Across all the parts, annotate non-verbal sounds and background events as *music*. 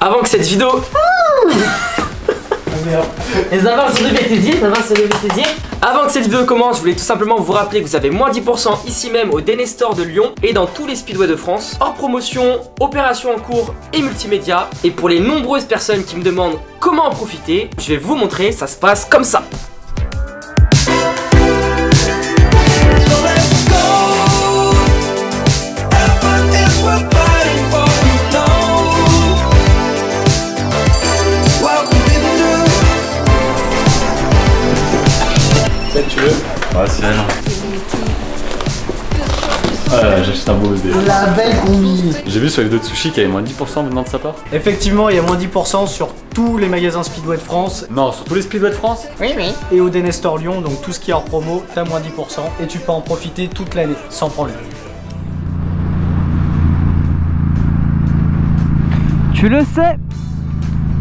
Avant que cette vidéo... Les bêtisier, les avants sur le bêtisier. Avant que cette vidéo commence, je voulais tout simplement vous rappeler que vous avez moins 10% ici même au Déné Store de Lyon et dans tous les speedways de France. Hors promotion, opération en cours et multimédia. Et pour les nombreuses personnes qui me demandent comment en profiter, je vais vous montrer, ça se passe comme ça. Acheté un beau bébé. La belle combi. J'ai vu sur les vidéos de sushi qu'il y avait moins de 10% maintenant de sa part. Effectivement, il y a moins 10% sur tous les magasins Speedway de France. Non, sur tous les speedways de France et au Denester Lyon, donc tout ce qui est hors promo, t'as moins 10% et tu peux en profiter toute l'année sans problème. Tu le sais,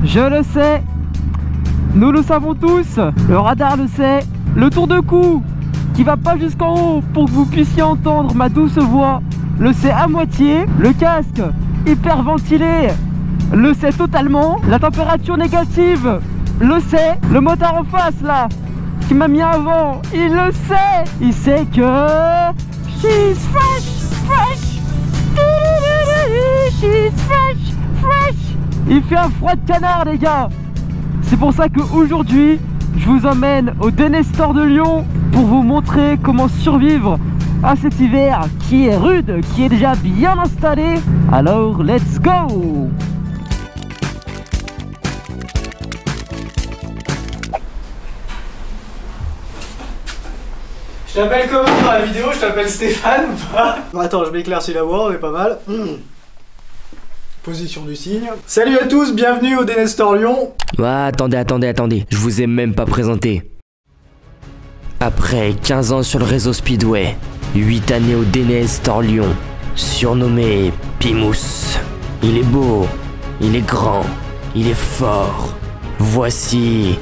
je le sais, nous le savons tous, le radar le sait, le tour de cou qui va pas jusqu'en haut pour que vous puissiez entendre ma douce voix. Le sait à moitié, le casque hyper ventilé le sait totalement, la température négative. Le sait, le motard en face là qui m'a mis avant, il le sait, il sait que she's fresh, fresh, she's fresh, fresh. Il fait un froid de canard les gars. C'est pour ça qu'aujourd'hui je vous emmène au Déné Store de Lyon pour vous montrer comment survivre à cet hiver qui est rude, qui est déjà bien installé. Alors let's go Je t'appelle comment dans la vidéo? Je t'appelle Stéphane ou pas? Attends, je m'éclaircis la voix, on est pas mal. Hmm. Position du signe. Salut à tous, bienvenue au Denester Lyon. Attendez, attendez, attendez. Je vous ai même pas présenté. Après 15 ans sur le réseau Speedway, 8 années au DNS Store Lyon, surnommé Pimous. Il est beau, il est grand, il est fort. Voici.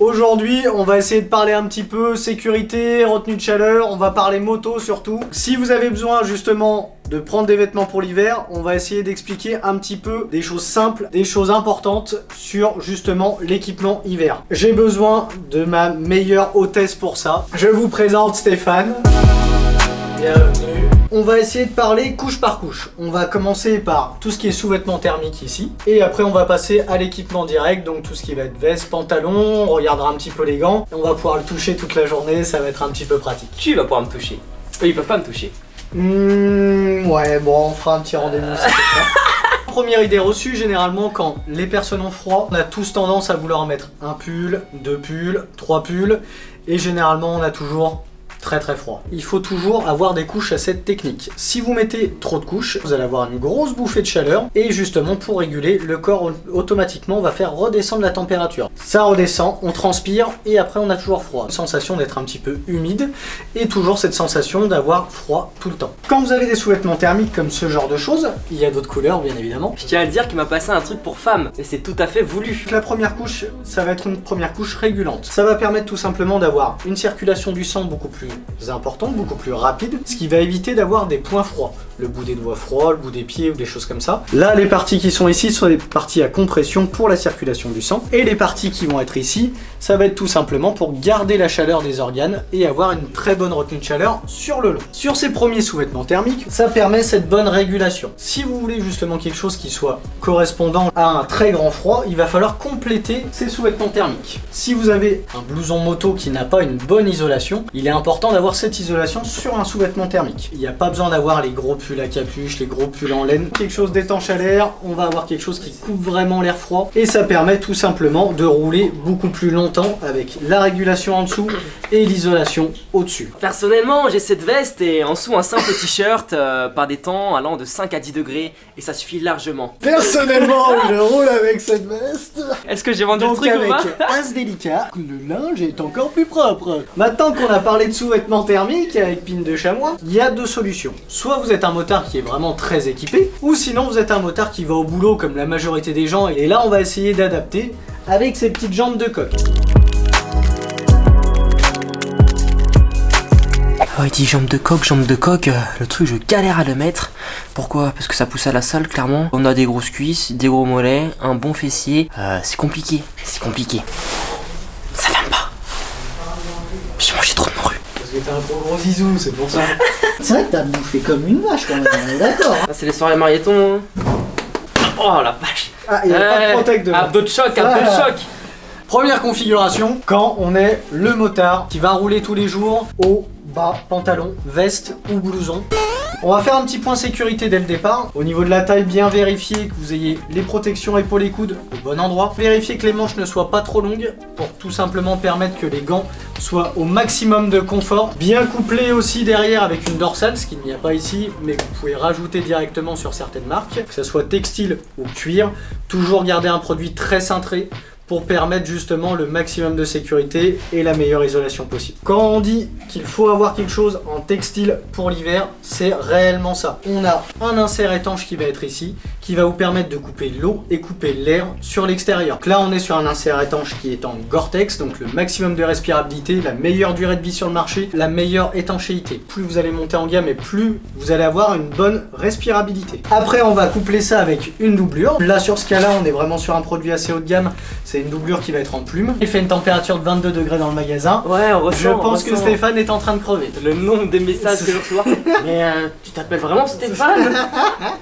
Aujourd'hui, on va essayer de parler un petit peu sécurité, retenue de chaleur, on va parler moto surtout. Si vous avez besoin justement de prendre des vêtements pour l'hiver, on va essayer d'expliquer un petit peu des choses simples, des choses importantes sur justement l'équipement hiver. J'ai besoin de ma meilleure hôtesse pour ça. Je vous présente Stéphane. Bienvenue. On va essayer de parler couche par couche. On va commencer par tout ce qui est sous-vêtements thermiques ici. Et après, on va passer à l'équipement direct. Donc tout ce qui va être veste, pantalon. On regardera un petit peu les gants. Et on va pouvoir le toucher toute la journée. Ça va être un petit peu pratique. Qui va pouvoir me toucher Eux, ils peuvent pas me toucher. Mmh, ouais, bon, on fera un petit rendez-vous. ça. *laughs* Première idée reçue, généralement quand les personnes ont froid, on a tous tendance à vouloir mettre un pull, deux pulls, trois pulls, et généralement on a toujours très très froid. Il faut toujours avoir des couches à cette technique. Si vous mettez trop de couches, vous allez avoir une grosse bouffée de chaleur et justement pour réguler, le corps automatiquement va faire redescendre la température. Ça redescend, on transpire et après on a toujours froid. Sensation d'être un petit peu humide et toujours cette sensation d'avoir froid tout le temps. Quand vous avez des sous-vêtements thermiques comme ce genre de choses, il y a d'autres couleurs bien évidemment. Je tiens à le dire qu'il m'a passé un truc pour femme, et c'est tout à fait voulu. La première couche, ça va être une première couche régulante. Ça va permettre tout simplement d'avoir une circulation du sang beaucoup plus importante, beaucoup plus rapide, ce qui va éviter d'avoir des points froids. Le bout des doigts froid, le bout des pieds ou des choses comme ça. Là, les parties qui sont ici sont des parties à compression pour la circulation du sang. Et les parties qui vont être ici, ça va être tout simplement pour garder la chaleur des organes et avoir une très bonne retenue de chaleur sur le long. Sur ces premiers sous-vêtements thermiques, ça permet cette bonne régulation. Si vous voulez justement quelque chose qui soit correspondant à un très grand froid, il va falloir compléter ces sous-vêtements thermiques. Si vous avez un blouson moto qui n'a pas une bonne isolation, il est important d'avoir cette isolation sur un sous-vêtement thermique. Il n'y a pas besoin d'avoir les gros pulls à capuche, les gros pulls en laine. Quelque chose d'étanche à l'air, on va avoir quelque chose qui coupe vraiment l'air froid et ça permet tout simplement de rouler beaucoup plus longtemps avec la régulation en dessous et l'isolation au-dessus. Personnellement, j'ai cette veste et en dessous un simple t-shirt euh, par des temps allant de 5 à 10 degrés et ça suffit largement. Personnellement, je roule avec cette veste. Est-ce que j'ai vendu le Donc truc ou avec pas? As délicat, le linge est encore plus propre. Maintenant qu'on a parlé de sous-vêtements thermiques avec pine de chamois, il y a deux solutions. Soit vous êtes un motard qui est vraiment très équipé, ou sinon vous êtes un motard qui va au boulot comme la majorité des gens, et là on va essayer d'adapter avec ces petites jambes de coq. Oh, il dit de coq, jambe de coq. euh, Le truc, je galère à le mettre. Pourquoi? Parce que ça pousse à la salle, clairement. On a des grosses cuisses, des gros mollets, un bon fessier. Euh, c'est compliqué. C'est compliqué. Ça vient pas. J'ai mangé trop de morue. Parce que t'es un gros gros zizou, c'est pour ça. *laughs* c'est vrai que t'as bouffé comme une vache quand même, on est d'accord. Ah, c'est les soirées marieton. hein. Oh la vache. Ah, il y a pas de protect devant. Abdos de choc, abdos de Ah. choc. Première configuration, quand on est le motard qui va rouler tous les jours au bas, pantalon, veste ou blouson. On va faire un petit point sécurité dès le départ. Au niveau de la taille, bien vérifier que vous ayez les protections épaules et coudes au bon endroit. Vérifier que les manches ne soient pas trop longues pour tout simplement permettre que les gants soient au maximum de confort. Bien couplés aussi derrière avec une dorsale, ce qu'il n'y a pas ici, mais que vous pouvez rajouter directement sur certaines marques, que ce soit textile ou cuir. Toujours garder un produit très cintré pour permettre justement le maximum de sécurité et la meilleure isolation possible. Quand on dit qu'il faut avoir quelque chose en textile pour l'hiver, c'est réellement ça. On a un insert étanche qui va être ici, qui va vous permettre de couper l'eau et couper l'air sur l'extérieur. Donc Là, on est sur un insert étanche qui est en Gore-Tex, donc le maximum de respirabilité, la meilleure durée de vie sur le marché, la meilleure étanchéité. Plus vous allez monter en gamme et plus vous allez avoir une bonne respirabilité. Après, on va coupler ça avec une doublure. Là, sur ce cas-là, on est vraiment sur un produit assez haut de gamme. C'est une doublure qui va être en plume. Il fait une température de 22 degrés dans le magasin. Ouais, on ressent. Je on pense que Stéphane est en train de crever. Le nombre de messages que je reçois. *laughs* Mais euh, tu t'appelles vraiment Stéphane?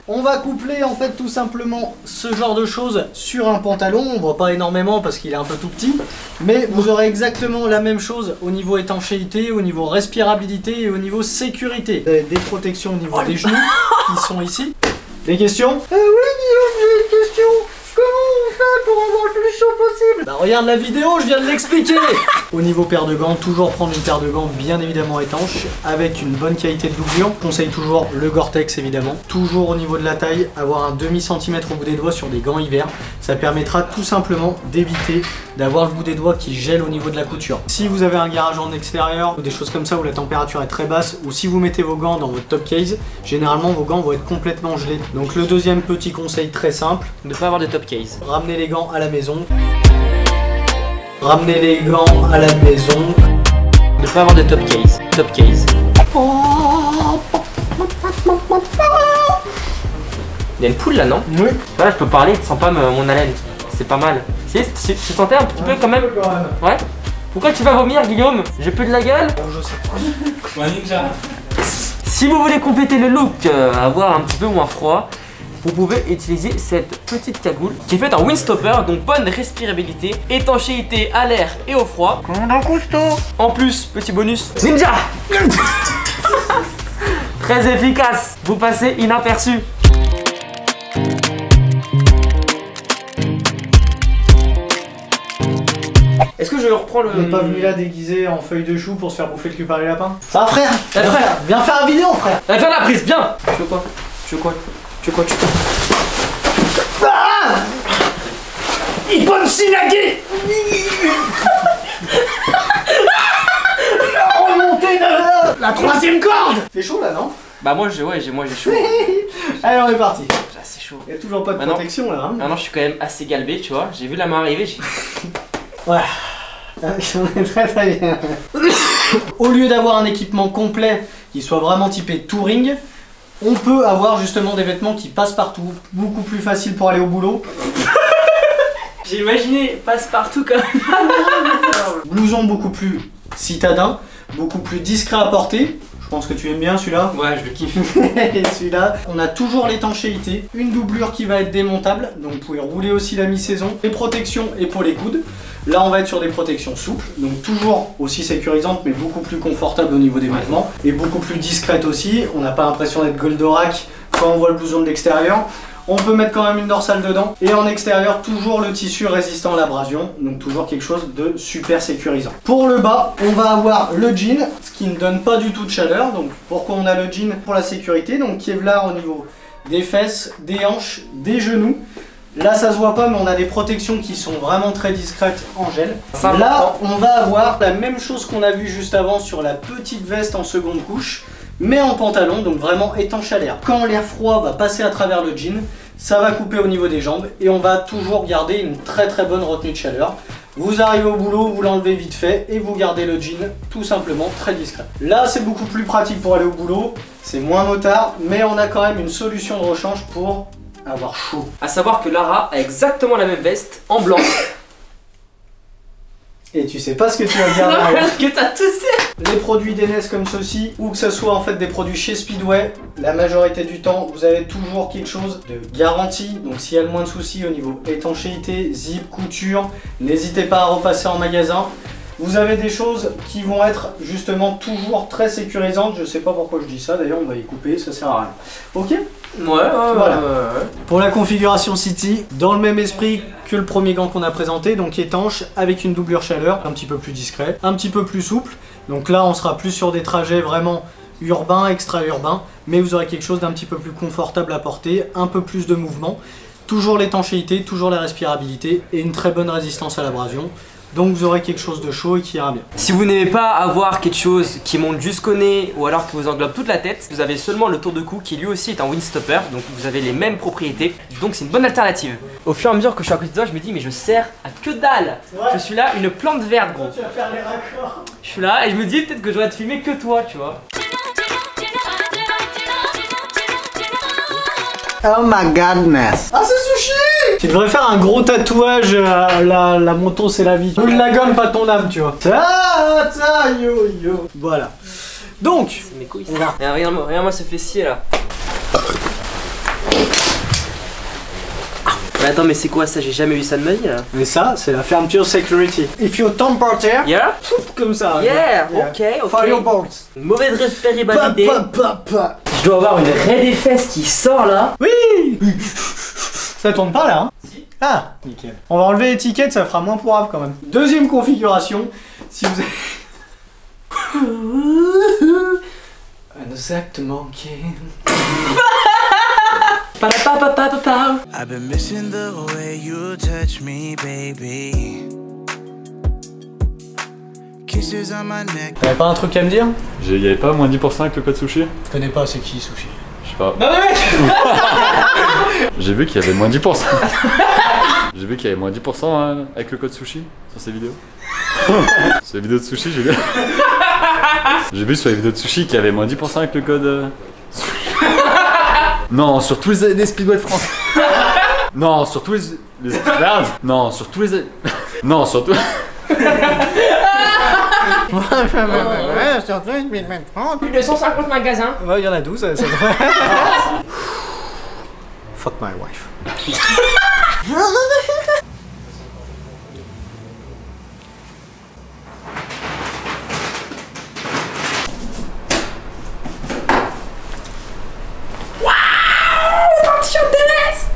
On va coupler en fait tout simplement ce genre de choses sur un pantalon. On voit pas énormément parce qu'il est un peu tout petit. Mais vous aurez exactement la même chose au niveau étanchéité, au niveau respirabilité et au niveau sécurité. Vous avez des protections au niveau des genoux *laughs* qui sont ici. Des questions? Euh oui Guillaume, j'ai une question. Pour avoir le plus chaud possible Bah regarde la vidéo, je viens de l'expliquer *laughs* Au niveau paire de gants, toujours prendre une paire de gants bien évidemment étanche, avec une bonne qualité de doublure. Je conseille toujours le Gore-Tex évidemment. Toujours au niveau de la taille, avoir un demi centimètre au bout des doigts sur des gants hiver. Ça permettra tout simplement d'éviter d'avoir le bout des doigts qui gèle au niveau de la couture. Si vous avez un garage en extérieur ou des choses comme ça où la température est très basse, ou si vous mettez vos gants dans votre top case, généralement vos gants vont être complètement gelés. Donc le deuxième petit conseil très simple, Ne pas avoir de top case. Ramenez les gants à la maison. Ramenez les gants à la maison. Ne pas avoir de top case. Top case. Il y a une poule là, non Oui. Voilà, je peux parler, tu sens pas mon haleine. C'est pas mal. Si, tu tu sentais un petit peu quand même Ouais Pourquoi tu vas vomir, Guillaume J'ai peu de la gueule Si vous voulez compléter le look, euh, avoir un petit peu moins froid, vous pouvez utiliser cette petite cagoule qui est faite en windstopper, donc bonne respirabilité, étanchéité à l'air et au froid. Comme En plus, petit bonus, ninja *laughs* Très efficace, vous passez inaperçu. Que je reprends le. On n'est pas venu là déguisé en feuille de chou pour se faire bouffer le cul par les lapins Ça va frère va, Viens frère faire- Viens faire une vidéo frère Allez, fais la prise, bien Tu veux quoi? Tu veux quoi? Tu veux quoi? Tu veux quoi? Ippon Shinage Remontez la, la troisième corde C'est chaud là non? Bah moi j'ai ouais, j'ai moi j'ai chaud. *laughs* Allez on est parti Ah, c'est chaud. Il y a toujours pas de Maintenant- protection là hein Maintenant je suis quand même assez galbé, tu vois. J'ai vu la main arriver, j'ai Voilà. *laughs* Est très très bien. *coughs* Au lieu d'avoir un équipement complet qui soit vraiment typé touring, on peut avoir justement des vêtements qui passent partout, beaucoup plus facile pour aller au boulot. *laughs* J'ai imaginé passe-partout quand même. Blouson beaucoup plus citadin, beaucoup plus discret à porter. Je pense que tu aimes bien celui-là. Ouais, je le kiffe. Et *laughs* celui-là, on a toujours l'étanchéité, une doublure qui va être démontable, donc vous pouvez rouler aussi la mi-saison, les protections épaules et coudes. Là, on va être sur des protections souples, donc toujours aussi sécurisantes, mais beaucoup plus confortables au niveau des vêtements, et beaucoup plus discrètes aussi. On n'a pas l'impression d'être Goldorak quand on voit le blouson de l'extérieur. On peut mettre quand même une dorsale dedans. Et en extérieur, toujours le tissu résistant à l'abrasion. Donc toujours quelque chose de super sécurisant. Pour le bas, on va avoir le jean, ce qui ne donne pas du tout de chaleur. Donc pourquoi on a le jean Pour la sécurité? Donc Kevlar au niveau des fesses, des hanches, des genoux. Là ça se voit pas mais on a des protections qui sont vraiment très discrètes en gel. Là on va avoir la même chose qu'on a vu juste avant sur la petite veste en seconde couche mais en pantalon, donc vraiment étanche à l'air. Quand l'air froid va passer à travers le jean, ça va couper au niveau des jambes et on va toujours garder une très très bonne retenue de chaleur. Vous arrivez au boulot, vous l'enlevez vite fait et vous gardez le jean tout simplement très discret. Là, c'est beaucoup plus pratique pour aller au boulot, c'est moins motard, mais on a quand même une solution de rechange pour avoir chaud. À savoir que Lara a exactement la même veste en blanc. Et tu sais pas ce que tu vas dire derrière. *laughs* que t'as toussé Les produits d'Enes comme ceci, ou que ce soit en fait des produits chez Speedway, la majorité du temps, vous avez toujours quelque chose de garanti. Donc s'il y a le moins de soucis au niveau étanchéité, zip, couture, n'hésitez pas à repasser en magasin. Vous avez des choses qui vont être justement toujours très sécurisantes. Je sais pas pourquoi je dis ça, d'ailleurs on va y couper, ça sert à rien. Ok? Ouais, Voilà. Pour la configuration City, dans le même esprit que le premier gant qu'on a présenté, donc étanche, avec une doublure chaleur, un petit peu plus discret, un petit peu plus souple. Donc là, on sera plus sur des trajets vraiment urbains, extra-urbains, mais vous aurez quelque chose d'un petit peu plus confortable à porter, un peu plus de mouvement. Toujours l'étanchéité, toujours la respirabilité et une très bonne résistance à l'abrasion. Donc vous aurez quelque chose de chaud et qui ira bien. Si vous n'aimez pas avoir quelque chose qui monte jusqu'au nez ou alors qui vous englobe toute la tête, vous avez seulement le tour de cou qui lui aussi est un windstopper, donc vous avez les mêmes propriétés, donc c'est une bonne alternative. Au fur et à mesure que je suis à côté de toi, je me dis mais je sers à que dalle Ouais. Je suis là, une plante verte gros. Tu vas faire les raccords. Je suis là et je me dis peut-être que j'aurais te filmer que toi, tu vois. Oh my godness. Ah, c'est sushi Tu devrais faire un gros tatouage, euh, la, la moto c'est la vie. Ou la gomme, pas ton âme, tu vois. Yo, yo. Voilà. Donc, mes couilles. On va. Eh, Regarde-moi regarde moi ce fessier là. Mais attends, mais c'est quoi ça? J'ai jamais vu ça de ma vie là. mais ça, c'est la fermeture security. If you terre, Yeah pouf, comme ça. Yeah, ok, ok. Firebolt. Pa, pa, pa. Je dois avoir une raie des fesses qui sort là. Oui Ça tourne pas là, hein Ah, nickel. On va enlever l'étiquette, ça fera moins pourrave quand même. Deuxième configuration, si vous avez... *laughs* Un exact manqué. *laughs* I've been missing the way you touch me, baby. Kisses on my neck. T'avais pas un truc à me dire? J'ai- Y avait pas moins 10% avec le code sushi? Je connais pas, c'est qui Sushi Je sais pas. Non mais mec *laughs* J'ai vu qu'il y avait moins 10%. *laughs* j'ai vu qu'il y avait moins 10% hein, avec le code sushi sur ces vidéos. *laughs* sur les vidéos de sushi, j'ai vu. j'ai vu sur les vidéos de sushi qu'il y avait moins 10% avec le code. euh, non, sur tous les, les Speedway de France. non, sur tous les. les... Non, sur tous les. non, sur tous. Plus de 150 magasins. Ouais, il y en a 12, ça, ça devrait. *laughs* Fuck my wife. *laughs*